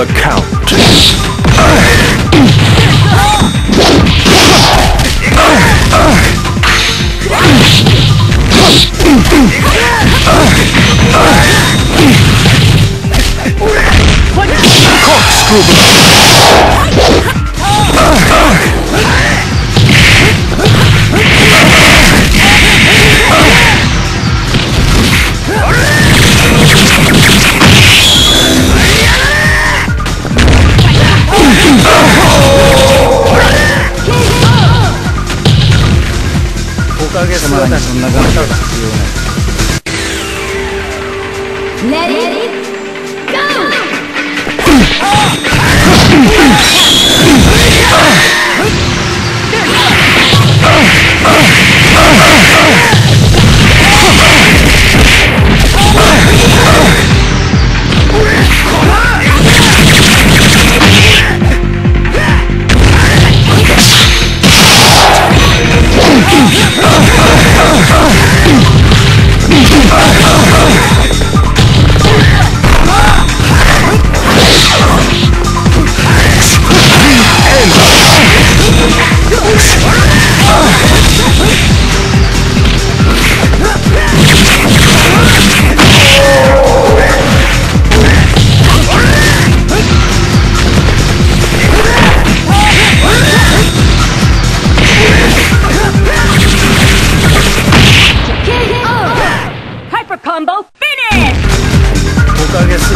the count. Corkscrew! 側にそんなガが必要ない。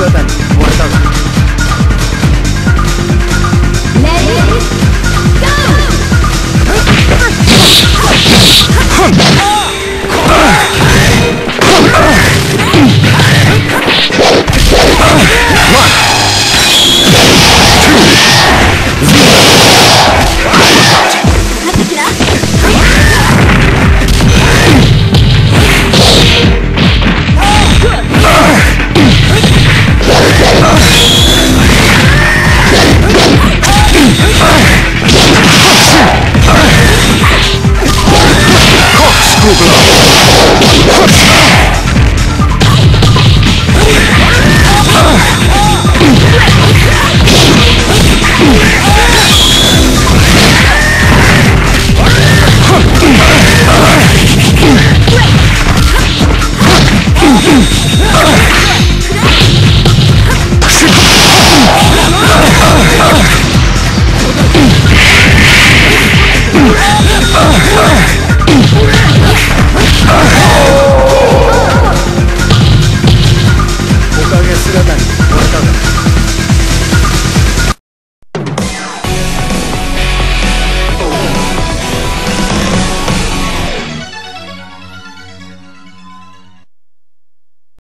chưa tận mỗi Huh.